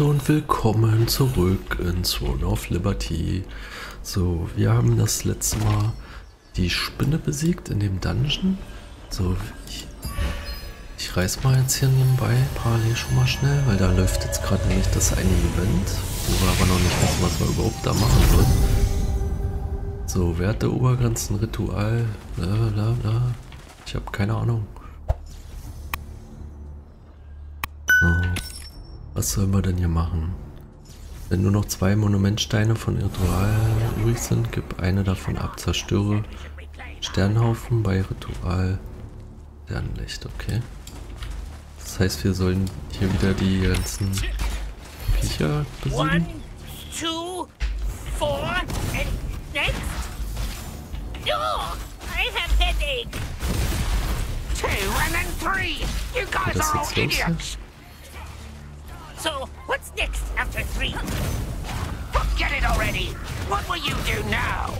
Leute und willkommen zurück in Throne of Liberty. So, wir haben das letzte Mal die Spinne besiegt in dem Dungeon. So, ich, ich reiß mal jetzt hier nebenbei parallel schon mal schnell, weil da läuft jetzt gerade nämlich das eine Event, wo wir aber noch nicht wissen, was wir überhaupt da machen sollen. So, Werte Obergrenzen, Ritual, bla bla bla. Ich habe keine Ahnung. Was sollen wir denn hier machen? Wenn nur noch zwei Monumentsteine von Ritual übrig sind, gib eine davon ab. Zerstöre Sternhaufen bei Ritual Sternlicht, okay. Das heißt, wir sollen hier wieder die ganzen Viecher besiegen. One, two, four, and next. Oh, I have headache. Two and then three. You guys are all los hier? So, what's next after three? Forget it already. What will you do now?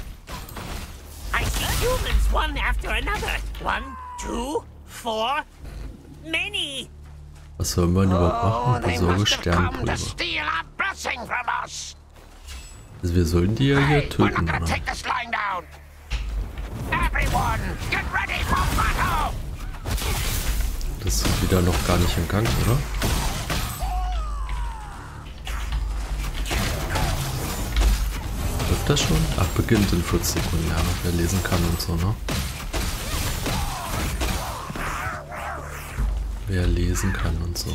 I see humans one after another. One, two, four, many. Was sollen wir denn überhaupt Oh, machen? they Besorge must have come to Sternpulver. steal our blessing from us. Also wir sollen die ja hier Hey, we're not töten, oder? take this line down. Everyone, get ready for battle. Das ist wieder noch gar nicht im Gang, oder? Das schon? Ach, beginnt in 40 Sekunden, ja. Wer lesen kann und so, ne? Wer lesen kann und so.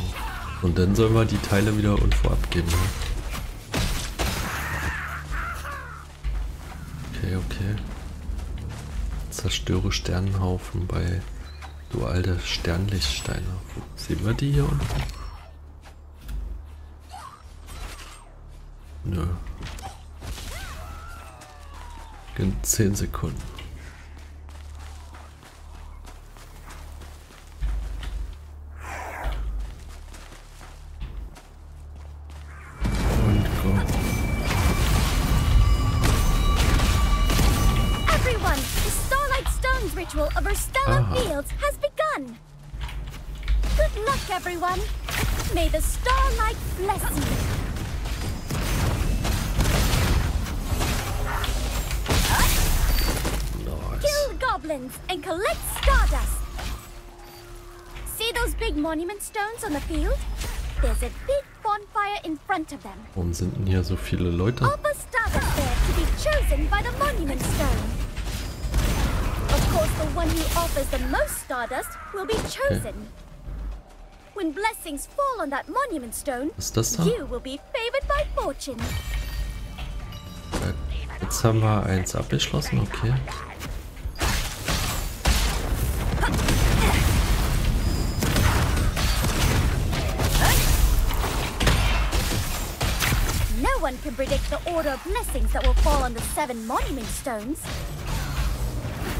Und dann sollen wir die Teile wieder irgendwo abgeben, ne? Okay, okay. Zerstöre Sternenhaufen bei Dual der Sternlichtsteine. Sehen wir die hier unten? Nö. In 10 Sekunden. And collect stardust. See those big monument stones on the field? There's a big bonfire in front of them. Warum sind denn hier so viele Leute? Offer stardust there to be chosen by the monument stone. Of course, the one who offers the most stardust will be chosen. When blessings fall on that monument stone, you will be favored by fortune. Äh, Jetzt haben wir eins abgeschlossen, okay. One can predict the order of blessings that will fall on the seven monument stones.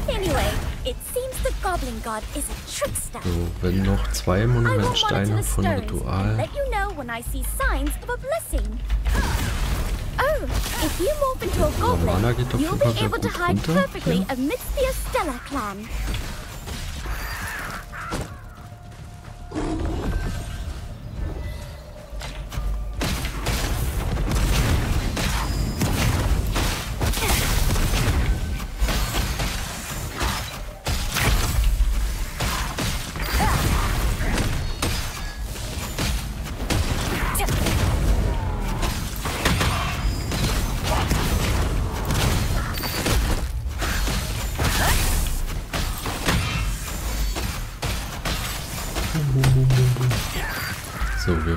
Anyway, it seems the goblin god is a trickster. So, wenn noch zwei Monumentsteine von Ritual. let you know when I see signs of a blessing. Oh, if you morph into a goblin, you'll be able to hide perfectly amidst the Estella clan.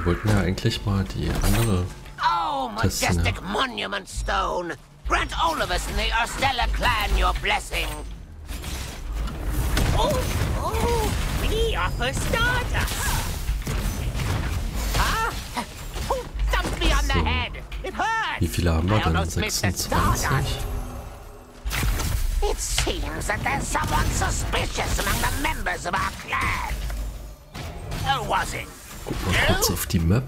Wir wollten ja eigentlich mal die andere. Oh, majestic now. monument stone. Grant all of us in the Urstella clan your blessing. Oh, oh, we offer stardust. Huh? Who thumped me on the head? It hurts. Wie viele haben wir denn? almost missed the 26? stardust. It seems that there's someone suspicious among the members of our clan. Who was it? gucken wir kurz auf die Map.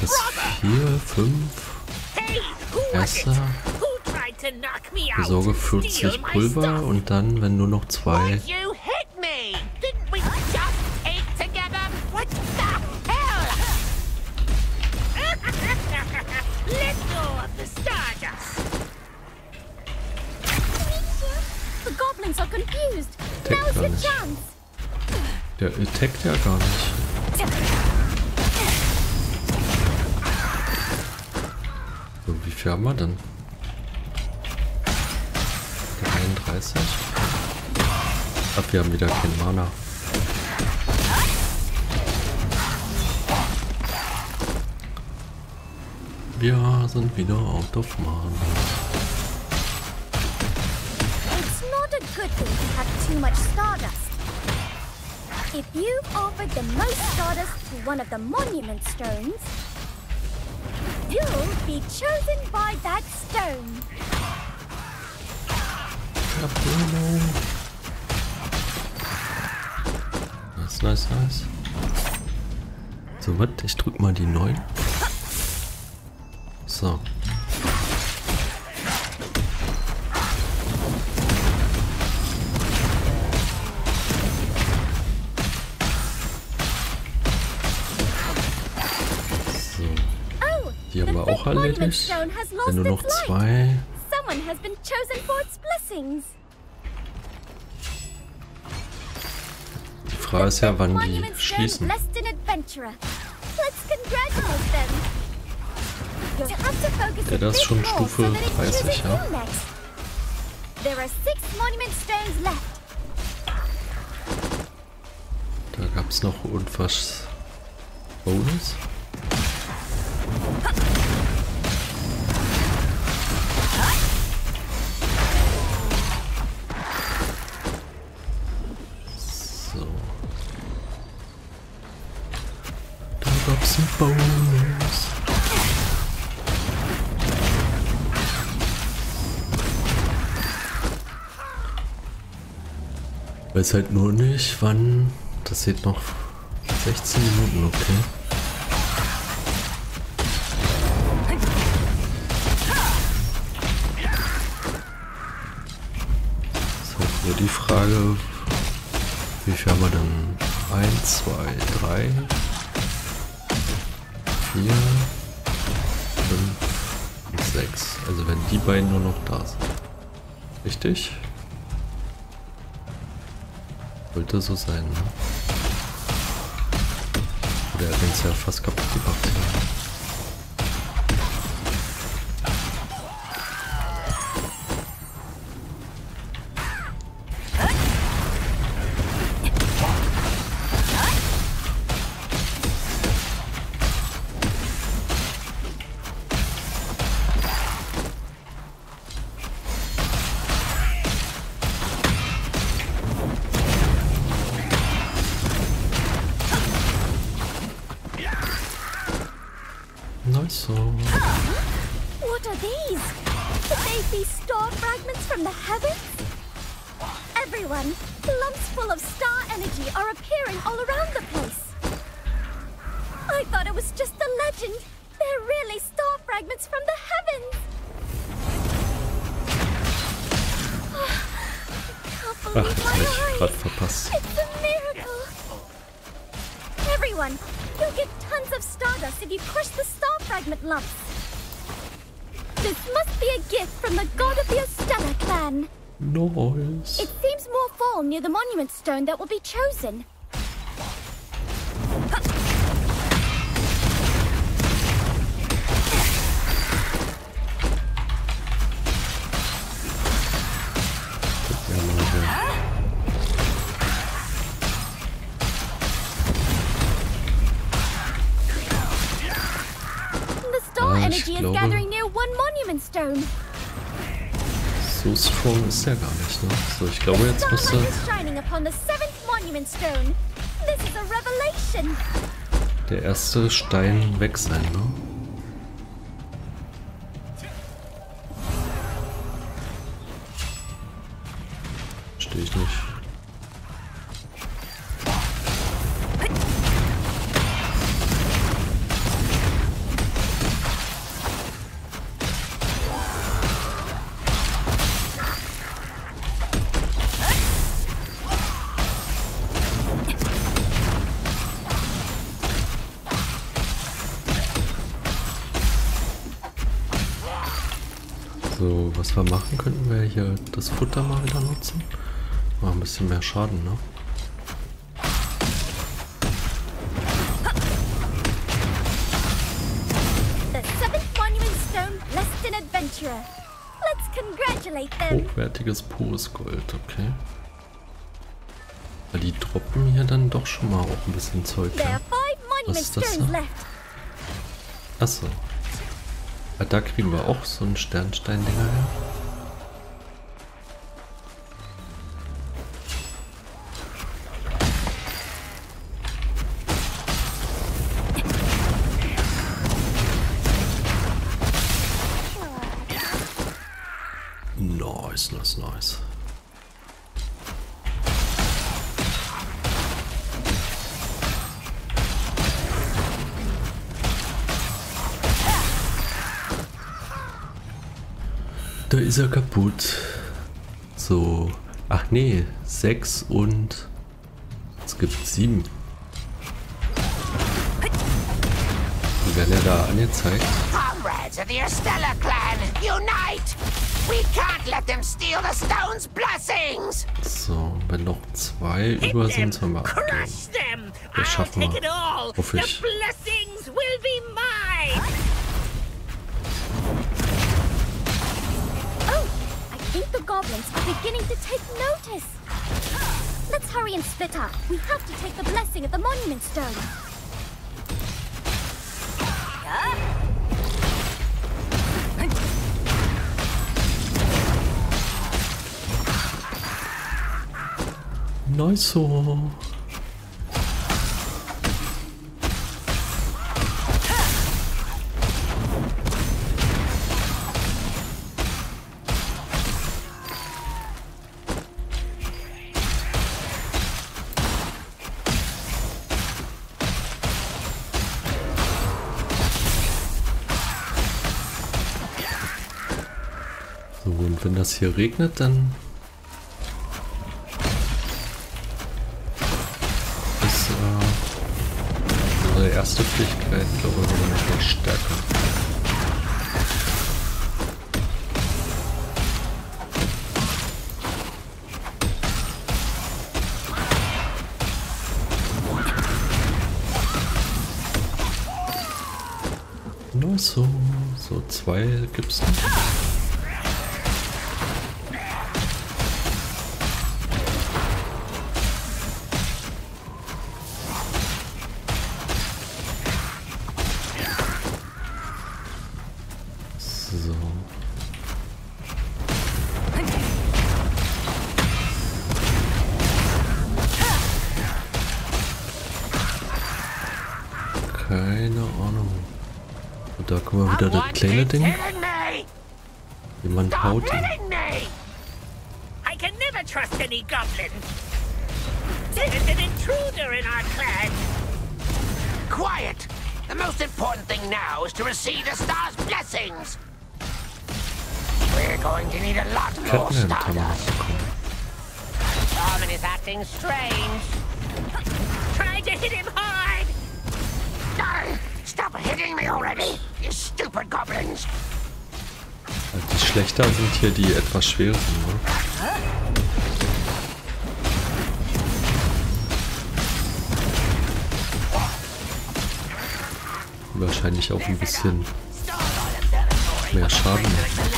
Das hier, 5. Erster. Besorge 40 Pulver und dann, wenn nur noch zwei. Der äh, attackt ja gar nicht. So, wie viel haben wir denn? 33? Ach, wir haben wieder kein Mana. Wir sind wieder out of Mana. It's not a good thing to have too much stardust. If you've offered the most stardust to one of the monument stones, you'll be chosen by that stone. Ja, Nice, nice, nice. So, was? Ich drück mal die 9. So. So. Monument erledigt. stone has lost Wenn nur noch its light. zwei. Someone has been chosen for its blessings. Die Frage ist ja, wann die schließen. Ja, a das ist schon Stufe so that it 30, chooses ja. you next. There are six monument stones left. Da gab es noch irgendwas Bonus. Weiß halt nur nicht, wann. Das steht noch 16 Minuten, okay. Halt nur die Frage, wie viel haben wir denn? 1, 2, 3, 4, 5 und 6. Also wenn die beiden nur noch da sind. Richtig? Sollte so sein, ne? Oder er denkt ja fast kaputt gemacht. Ich glaube-. So strong ist er gar nicht, ne? So, ich glaube, jetzt müsste der erste Stein weg sein, ne? Wir machen könnten, wäre hier das Futter mal wieder nutzen. War ein bisschen mehr Schaden, ne? Hochwertiges pures Gold, okay. Weil die droppen hier dann doch schon mal auch ein bisschen Zeug. Ja? monument ist das da? Achso. Da kriegen wir auch so einen Sternstein-Dinger her. Ist er kaputt. So. Ach nee, sechs und es gibt sieben. Die werden ja da angezeigt. Comrades of the Estella clan, unite! We can't let them steal the stone's blessings! So, wenn noch zwei über sind, sollen wir them! Das schaffen wir. Hoffe ich. Beginning to take notice. Let's hurry and split up. We have to take the blessing at the monument stone. Nice so. Hier regnet, dann ist äh, unsere erste Fähigkeit, glaube ich, noch etwas stärker. Nur so, so zwei gibt's noch. Keine Ahnung. Und da kommen wir wieder das kleine Ding. Jemand haut ihn. I can never trust any goblin! There's an intruder in our clan! Quiet! The most important thing now is to receive the star's blessings! We're going to need a lot more stardust. Armin is acting strange. Try to hit him die schlechter sind hier die etwas schwereren, ne? Wahrscheinlich auch ein bisschen mehr Schaden machen.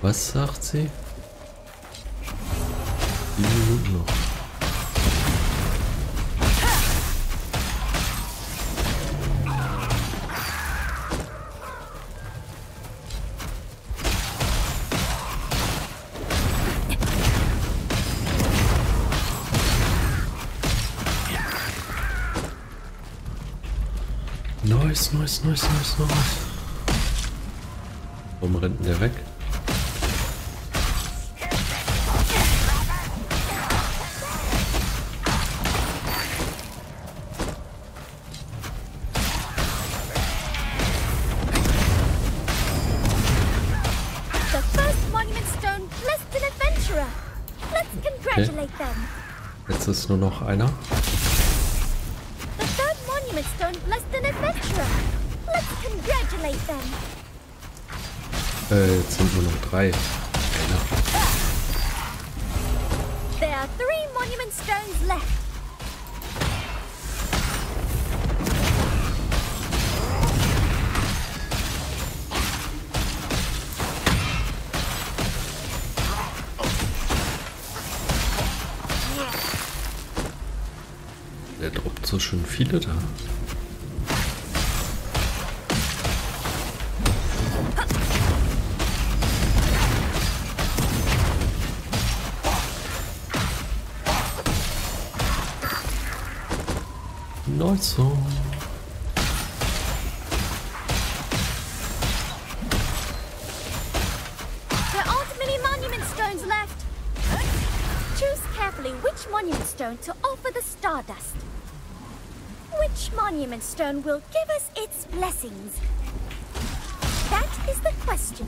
Was sagt sie? Sieben Minuten noch. Nice, nice, nice, nice, nice. Warum rennt der weg? Nur noch einer. Äh, jetzt sind nur noch drei. Der droppt so schön viele da. Nice. There Which monument stone will give us its blessings? That is the question.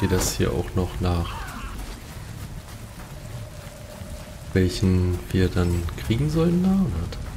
Geht das hier auch noch nach welchen wir dann kriegen sollen da? Oder?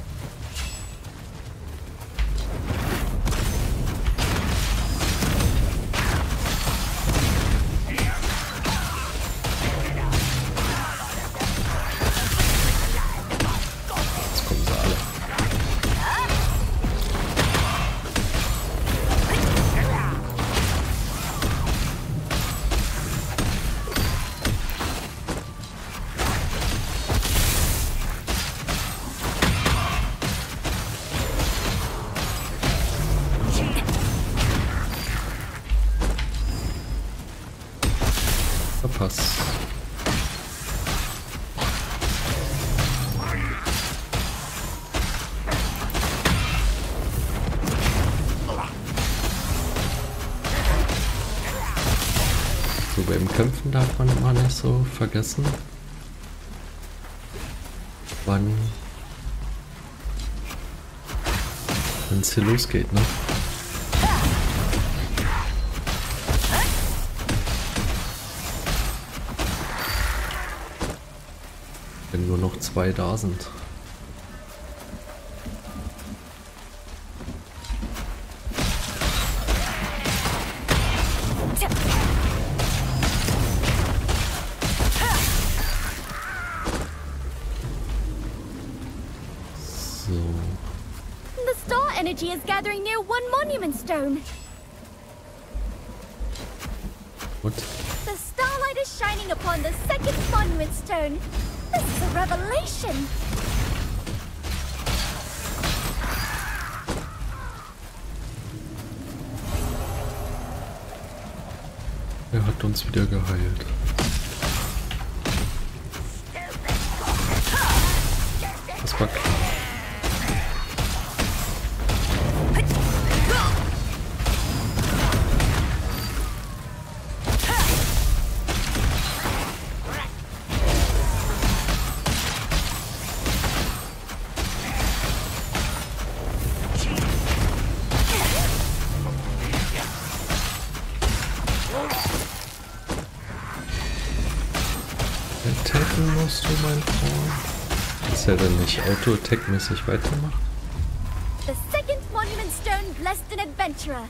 Kämpfen darf man immer nicht so vergessen, wann es hier losgeht, ne? Wenn nur noch zwei da sind. Stone. What? The starlight is shining upon the second monument stone. This is a revelation. Er hat uns wieder geheilt. Das war klar. Adventurer.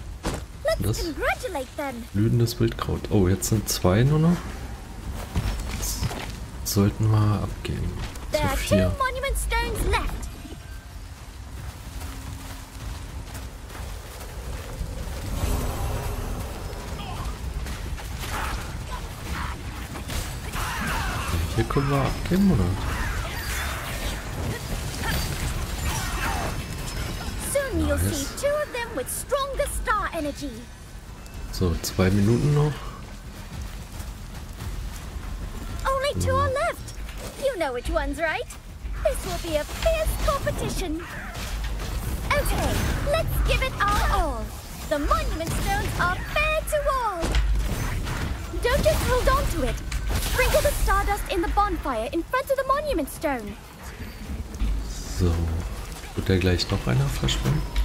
Let's Das- congratulate them. Blühendes Wildkraut. Oh, jetzt sind zwei nur noch. Jetzt sollten wir Zu vier. monument stones left. Hier können wir abgeben, oder? Energy. So, zwei Minuten noch. Only two are mm. left. You know which ones, right? This will be a fierce competition. Okay, let's give it our all. The monument stones are fair to all. Don't just hold on to it. Sprinkle the stardust in the bonfire in front of the monument stone. So. Wird da gleich noch einer verschwinden?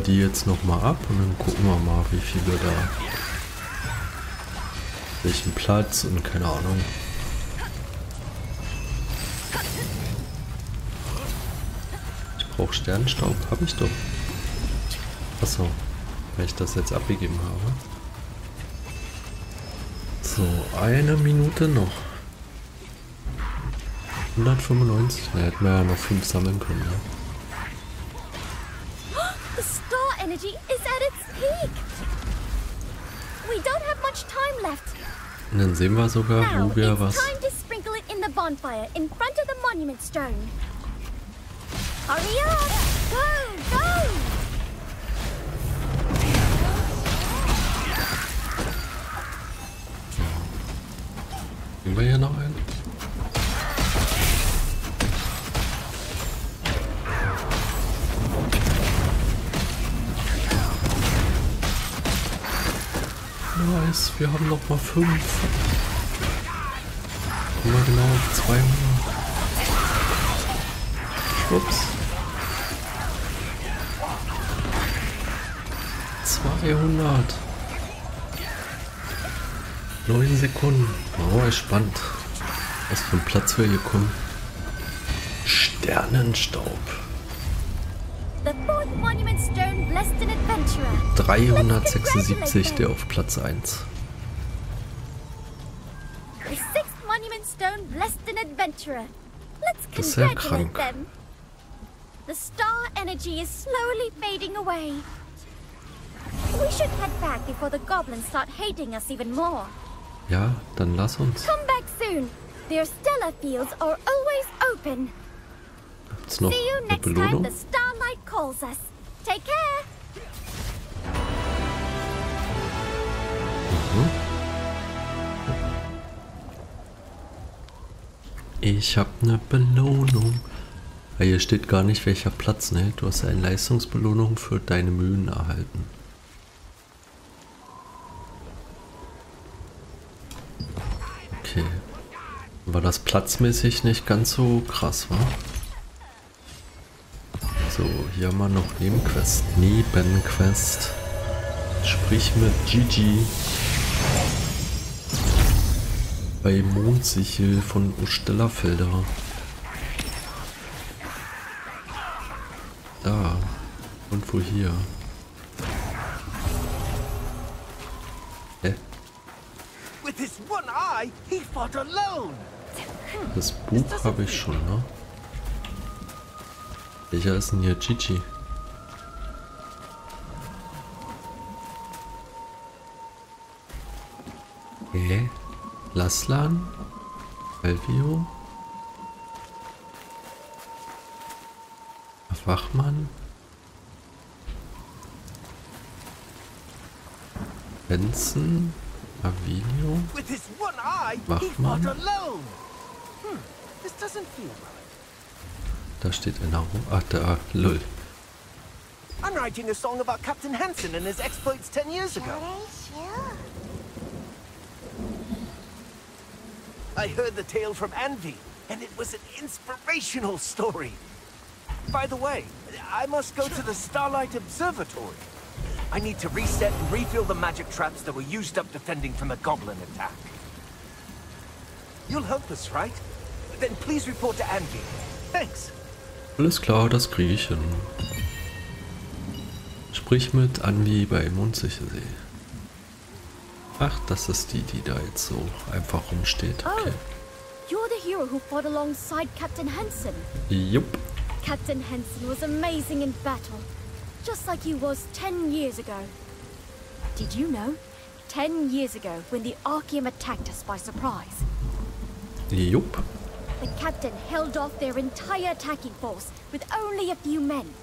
Wir die jetzt nochmal ab und dann gucken wir mal, wie viele da. Welchen Platz und keine Ahnung. Ich brauche Sternstaub, habe ich doch. Achso, weil ich das jetzt abgegeben habe. So, eine Minute noch. 195, da hätten wir ja noch fünf sammeln können. Ne? Energy is at its peak. We don't have much time left. Und dann sehen wir sogar, wo wir was... time to sprinkle it in the bonfire in front of the monument stone. Hurry up! Go, go! Kriegen wir hier noch einen? Wir haben noch mal fünf. Kommen wir genau auf 200. Ups. 200. 9 Sekunden. Oh, ist spannend. Was für ein Platz wir hier kommen. Sternenstaub. The fourth monument stone blessed an adventurer. 376, der auf Platz 1. Adventurer. Let's Das ist ja congratulate them. The star energy is slowly fading away. We should head back before the goblins start hating us even more. Ja, dann lass uns. Come back soon. Their stellar fields are always open. See you next time the starlight calls us. Take care. Ich hab eine Belohnung. Ah, hier steht gar nicht welcher Platz, ne? Du hast eine Leistungsbelohnung für deine Mühen erhalten. Okay. War das platzmäßig nicht ganz so krass, wa? So, hier haben wir noch Nebenquest. Nebenquest. Sprich mit Gigi. Bei Mondsichel von Ostellerfelder. Da. Und wo hier? Hä? With his one eye, he fought alone. Das Buch habe ich schon, ne? Welcher ist denn hier Gigi? Hä? Laslan? Alvio? Wachmann? Benson? Avilio? With his one eye, he Wachmann? Hmm. Da steht einer rum. Ach, da. Lull. I'm writing a song about Captain Hansen and his exploits ten years ago. I heard the tale from Anvi, and it was an inspirational story. By the way, I must go to the Starlight Observatory. I need to reset and refill the magic traps that were used up defending from the goblin attack. You'll help us, right? Then please report to Anvi. Thanks. Alles klar, das kriege ich hin. Sprich mit Anvi bei Mondsichelsee. Ach, das ist die, die da jetzt so einfach rumsteht. Okay. Oh, you're the hero who fought alongside Captain Hansen. Jupp. Captain Henson was amazing in battle, just like he was 10 years ago. Did you know? 10 years ago, when the Archeum attacked us by surprise, Jupp. the captain held off their entire attacking force with only a few men.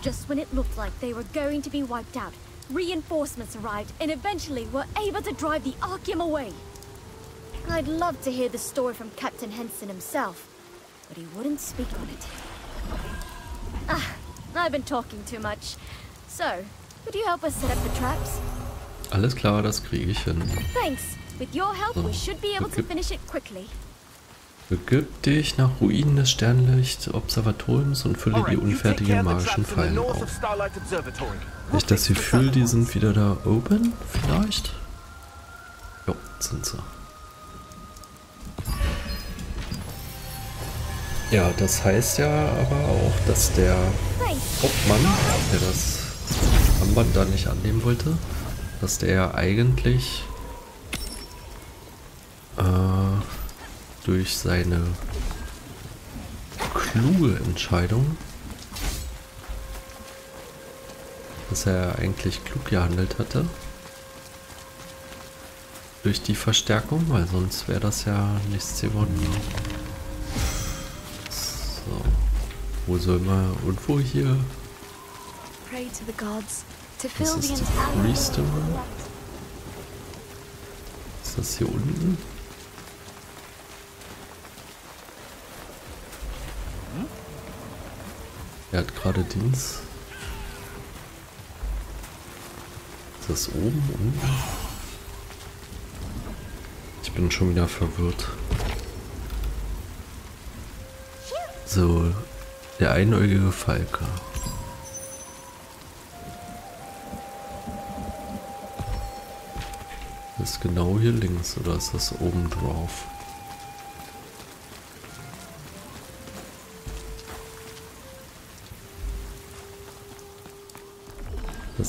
Just when it looked like they were going to be wiped out, reinforcements arrived and eventually were able to drive the Archeum away. I'd love to hear the story from Captain Henson himself, but he wouldn't speak on it. Ah, I've been talking too much. So, could you help us set up the traps? Alles klar, das kriege ich hin. Thanks. With your help, we should be able to finish it quickly. Begib dich nach Ruinen des Sternlicht-Observatoriums und fülle die unfertigen magischen Fallen of auf. Ich das Gefühl, die sind wieder da oben, vielleicht? Jo, sind sie. Ja, das heißt ja aber auch, dass der. Hauptmann, der das Armband da nicht annehmen wollte, dass der eigentlich äh, durch seine kluge Entscheidung, dass er eigentlich klug gehandelt hatte, durch die Verstärkung, weil sonst wäre das ja nichts geworden. So, wo soll man, und wo hier? Das ist light. Ist das hier unten? Er hat gerade Dienst. Ist das oben? Ich bin schon wieder verwirrt. So, der einäugige Falke. Das ist genau hier links oder ist das oben drauf?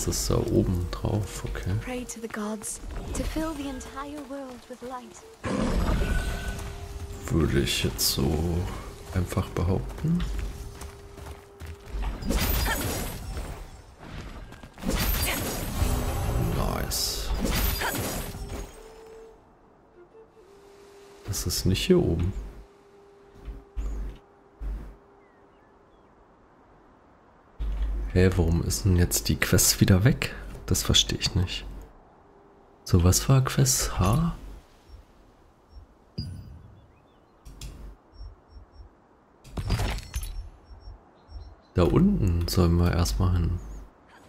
Das ist da oben drauf, okay. Pray to the gods to fill the entire world with light. Würde ich jetzt so einfach behaupten. Nice. Das ist nicht hier oben. Hä, warum ist denn jetzt die Quest wieder weg? Das verstehe ich nicht. So, was war Quest H? Da unten sollen wir erstmal hin.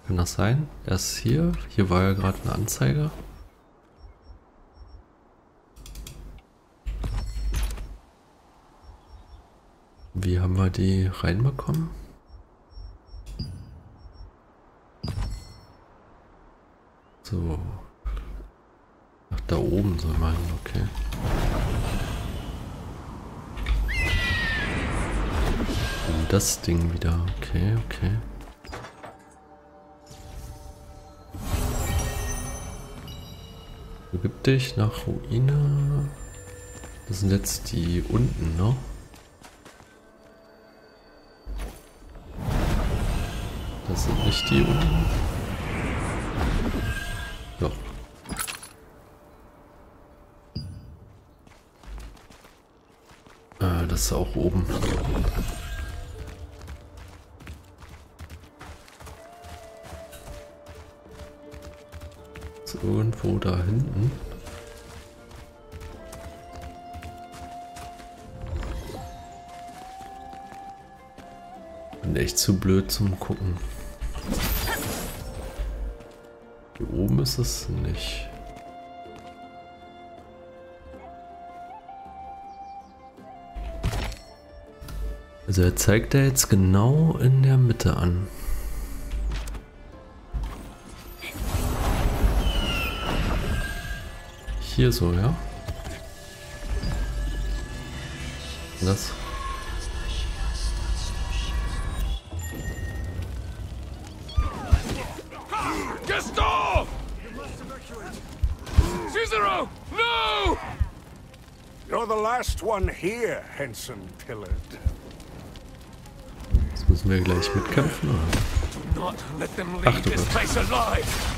Kann das sein? Erst hier? Hier war ja gerade eine Anzeige. Wie haben wir die reinbekommen? So. Ach, da oben soll man okay. Und das Ding wieder. Okay, okay. Begib dich nach Ruine. Das sind jetzt die unten, ne? Das sind nicht die unten. Äh, das ist auch oben. Ist irgendwo da hinten. Bin echt zu blöd zum Gucken. Hier oben ist es nicht. Also er zeigt er jetzt genau in der Mitte an. Hier so, ja? Das. Gaston! Cicero! No! You're the last one here, Henson Pillard. Müssen wir gleich mitkämpfen, oder? Not let them Ach leave du this Gott.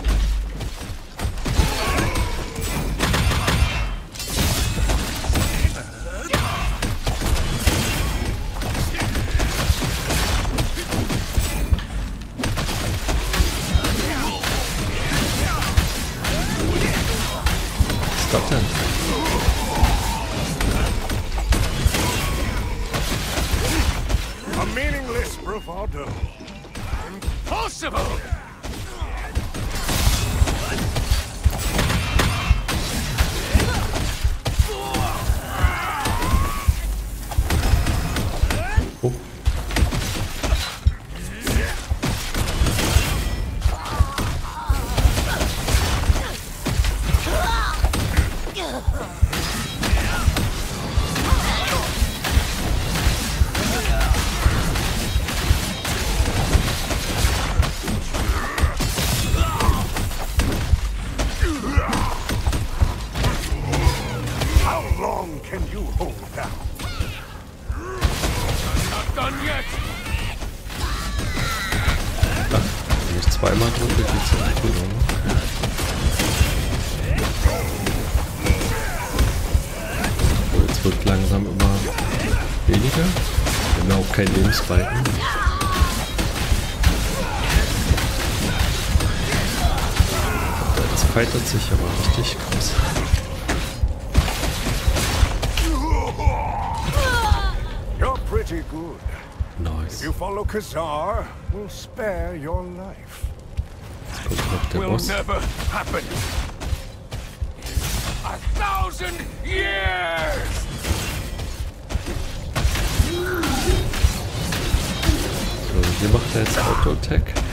meaningless bravado. Impossible! You follow we'll spare your life. Jetzt kommt noch der Will Boss. never happen. A thousand years! So, hier macht er jetzt Auto-Attack.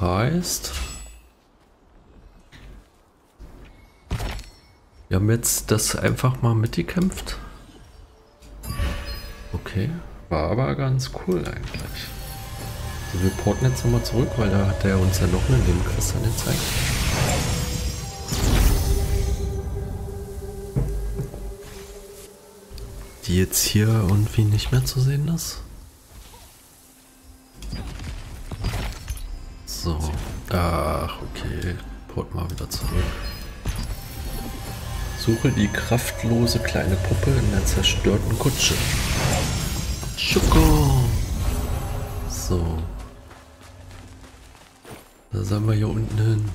Das heißt, wir haben jetzt das einfach mal mitgekämpft. Okay, war aber ganz cool eigentlich. Also wir porten jetzt nochmal zurück, weil da hat er uns ja noch eine Nebenquest angezeigt. Die jetzt hier irgendwie nicht mehr zu sehen ist. Ach okay, port mal wieder zurück. Suche die kraftlose kleine Puppe in der zerstörten Kutsche. Schoko! So. Da sollen wir hier unten hin.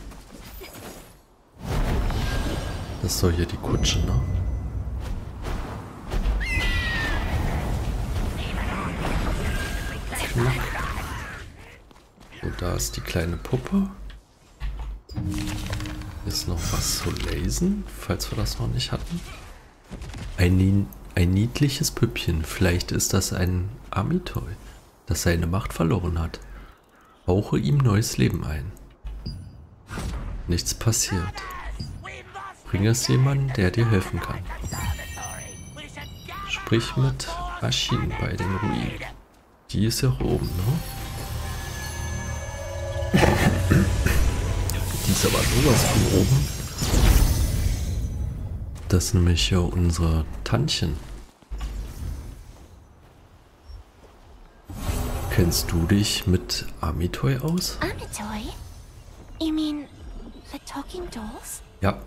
Das ist doch hier die Kutsche, ne? Knack. Da ist die kleine Puppe. Ist noch was zu lesen, falls wir das noch nicht hatten. Ein, ein niedliches Püppchen. Vielleicht ist das ein Amitoy, das seine Macht verloren hat. Hauche ihm neues Leben ein. Nichts passiert. Bring es jemanden, der dir helfen kann. Sprich mit Ashin bei den Ruinen. Die ist ja oben, ne? Ist aber sowas von oben. Das ist nämlich ja unsere Tantchen. Kennst du dich mit Amitoy aus? Amitoy? You mean the talking dolls? Ja.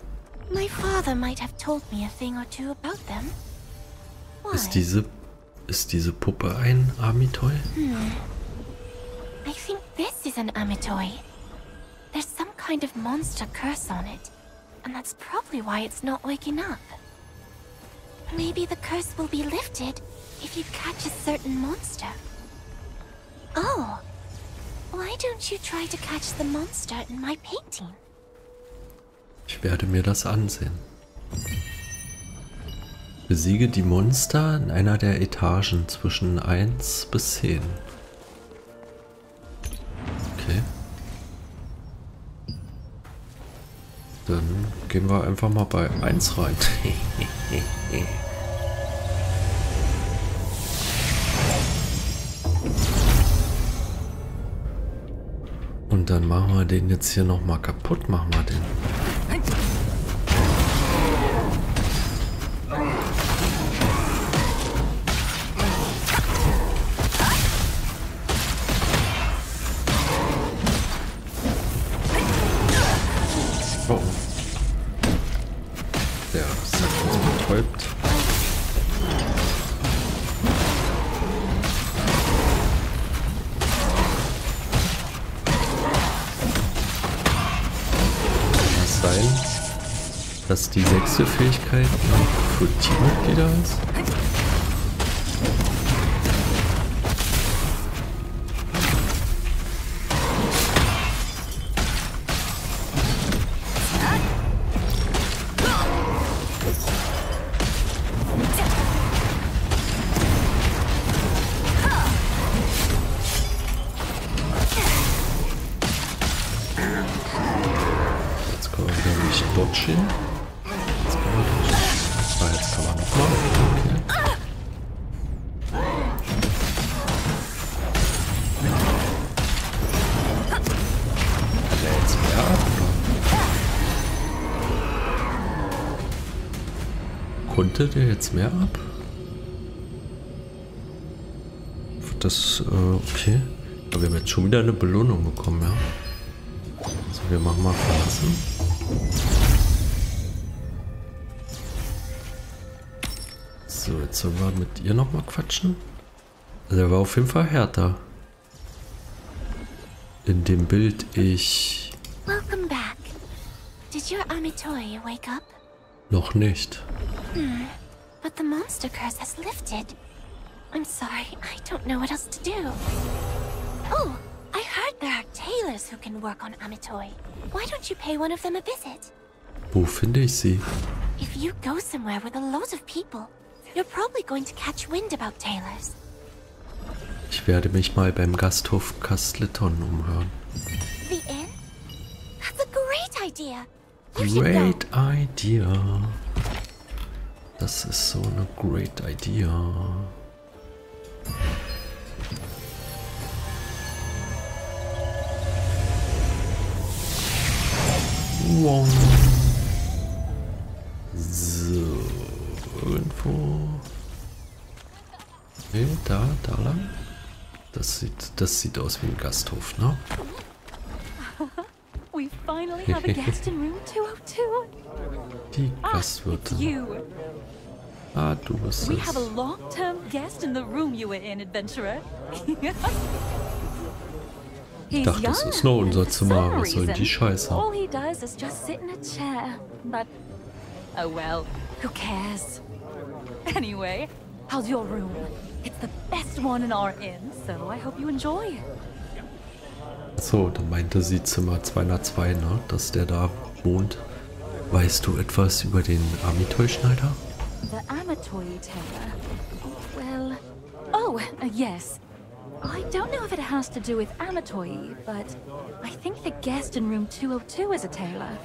My father might have told me a thing or two about them. Why? Ist diese, ist diese Puppe ein Amitoy? I think this is an Amitoy. There's some kind of monster curse on it, and that's probably why it's not waking up. Maybe the curse will be lifted if you catch a certain monster. Oh, why don't you try to catch the monster in my painting? Ich werde mir das ansehen. Besiege die Monster in einer der Etagen zwischen 1 bis 10. Dann gehen wir einfach mal bei 1 rein. Und dann machen wir den jetzt hier nochmal kaputt, machen wir den. Dass die sechste Fähigkeit noch für Teammitglieder ist? Konnte der jetzt mehr ab? Das, äh, okay. Aber wir haben jetzt schon wieder eine Belohnung bekommen, ja. So, wir machen mal verlassen. So, jetzt sollen wir mit ihr nochmal quatschen. Also er war auf jeden Fall härter. In dem Bild ich Welcome back. Did your Amitoi wake up? Noch nicht. But the monster curse has lifted. I'm sorry, I don't know what else to do. Oh, I heard there are tailors who can work on Amitoi. Why don't you pay one of them a visit? Wo finde ich sie? If you go somewhere with a lot of people, you're probably going to catch wind about tailors. Ich werde mich mal beim Gasthof Castleton umhören. The inn? That's a great idea. Great idea. Das ist so eine great idea. Wow. So, irgendwo. Nee, da, da lang. Das sieht, das sieht aus wie ein Gasthof, ne? We finally have a guest in room 202. Die Ah, Gastwirtin. you. Ah, du bist We es. have a long-term guest in the room you were in, adventurer. He's dachte, das ist nur unser Zimmer. Was soll die. Scheiße? All he does is just sit in a chair. But, oh well, who cares? Anyway, how's your room? It's the best one in our inn, so I hope you enjoy. So, dann meinte sie Zimmer 202, ne? Dass der da wohnt. Weißt du etwas über den Amitoi-Schneider? The Amatoi Taylor. Well, oh, uh, yes. I don't know if it has to do with Amatoi, but I think the guest in room 202 is a tailor.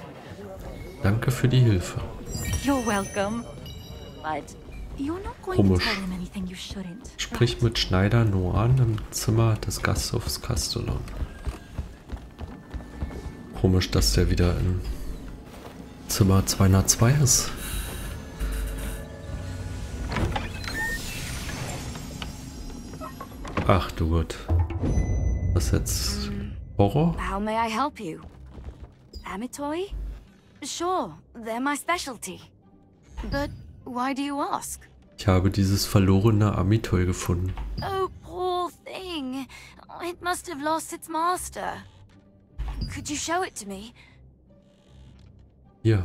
Danke für die Hilfe. You're welcome. But you're not going Komisch. to tell him anything you shouldn't. Sprich mit Schneider Noan im Zimmer des Gasthofs Castellon. Komisch, dass der wieder in Zimmer 202 ist. Ach du Gott. Was jetzt? Horror? How may I help you? Amitoi? Sure, they're my specialty. But why do you ask? Ich habe dieses verlorene Amitoi gefunden. Oh, poor thing. It must have lost its master. Could you show it to me? Hier.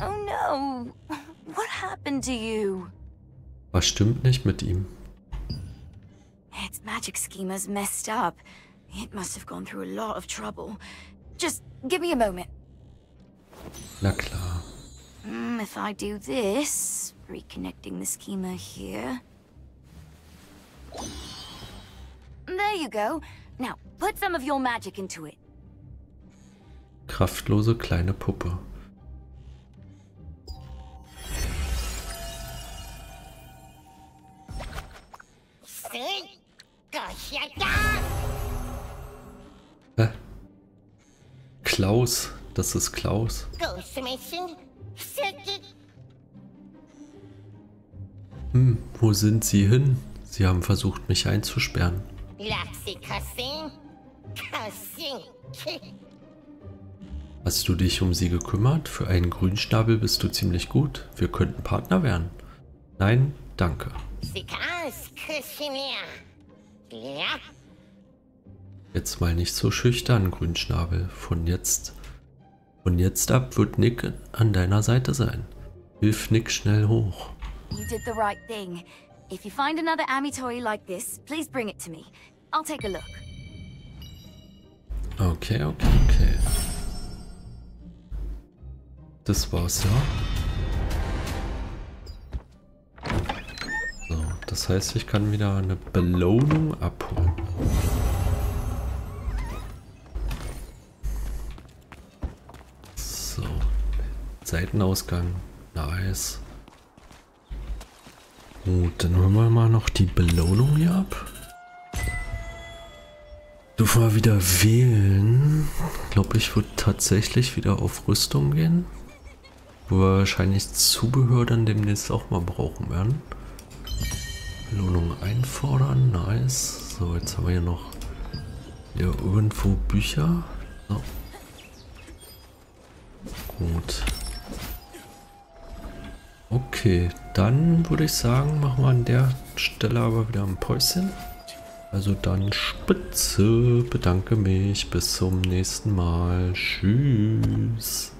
Oh no. What happened to you? Was stimmt nicht mit ihm? Its magic schemer's messed up. It must have gone through a lot of trouble. Just give me a moment. Na klar. Mm, if I do this, reconnecting the schema here. There you go. Now, put some of your magic into it. Kraftlose kleine Puppe. Hä? Klaus. Das ist Klaus. Hm, wo sind Sie hin? Sie haben versucht, mich einzusperren. Hast du dich um sie gekümmert? Für einen Grünschnabel bist du ziemlich gut. Wir könnten Partner werden. Nein, danke. Jetzt mal nicht so schüchtern, Grünschnabel. Von jetzt, von jetzt ab wird Nick an deiner Seite sein. Hilf Nick schnell hoch. You did the right thing. If you find another Amitoi like this, please bring it to me. I'll take a look. Okay, okay, okay. Das war's ja. So, das heißt, ich kann wieder eine Belohnung abholen. So, Seitenausgang. Nice. Gut, dann holen wir mal noch die Belohnung hier ab. Dürfen wir wieder wählen. Ich glaube, ich würde tatsächlich wieder auf Rüstung gehen. Wo wir wahrscheinlich Zubehör dann demnächst auch mal brauchen werden. Belohnung einfordern, nice. So, jetzt haben wir hier noch hier irgendwo Bücher. So. Gut. Okay, dann würde ich sagen, machen wir an der Stelle aber wieder ein Päuschen. Also dann spitze, bedanke mich, bis zum nächsten Mal. Tschüss.